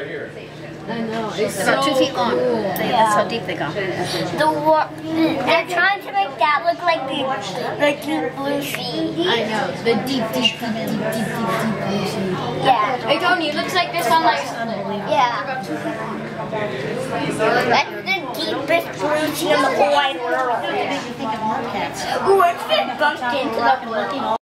right here. I know. It's About so two feet long. cool. They- That's how deep they go. The wa- they're trying to make that look like the like the blue sea. I know. The deep, deep, deep, deep, deep, deep, deep blue sea. Yeah. Hey Tony, it looks like there's like Yeah. That's the deepest blue sea in the whole wide world. Ooh, it's been bumped into the blue.